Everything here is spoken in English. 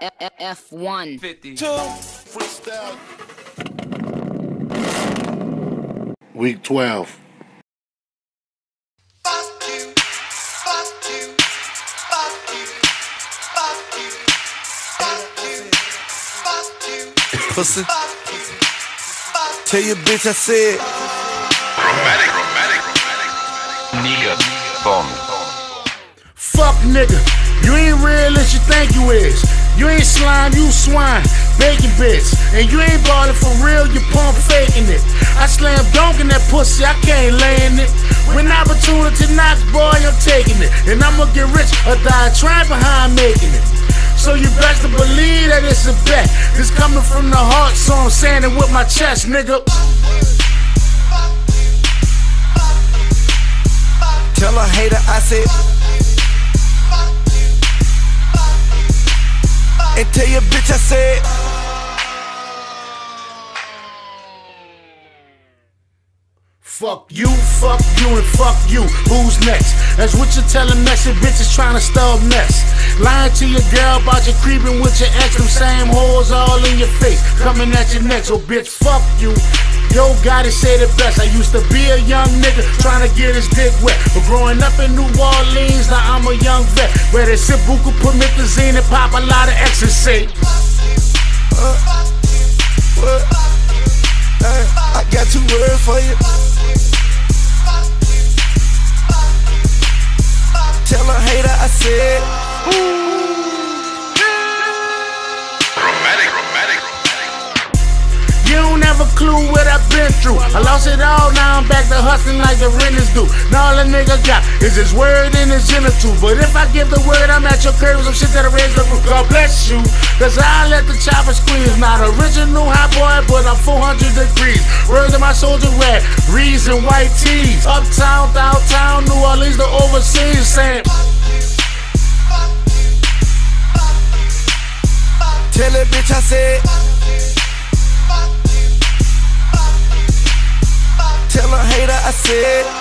F1. 50. Freestyle. Week 12. Pussy. Tell your bitch I said. Romantic, romantic, romantic. Nigga, phone. Fuck nigga, you ain't real as you think you is. You ain't slime, you swine, bacon bitch. And you ain't ballin' for real, you pump faking it. I slam dunk in that pussy, I can't lay in it. When opportunity knocks, boy, I'm taking it. And I'ma get rich or die trying behind making it. So you best to believe that it's a bet. This coming from the heart, so I'm saying it with my chest, nigga. Tell a hater I said. And tell your bitch I said. Fuck you, fuck you, and fuck you. Who's next? That's what you're telling messy bitches trying to stub next. Lying to your girl about you creeping with your ex. Them same hoes all in your face, coming at your neck. So bitch, fuck you. Yo, gotta say the best. I used to be a young nigga trying to get his dick wet. But growing up in New Orleans, now I'm a young vet. Where they sip buku, promethazine, and pop a lot of ecstasy. What? Hey, I got two words for you. Tell a hater I said. Romantic, romantic, romantic. You don't have a clue what I've been through. I lost it all, hustling like the renters do. Now all a nigga got is his word and his genital. But if I give the word, I'm at your with some shit that'll raise the roof. God bless you. Cause I let the chopper squeeze. Not original hot boy, but I'm 400 degrees. Words of my soldier red, reeds and white tees. Uptown, downtown, New Orleans, the overseas. Saying, Tell that bitch I said. I.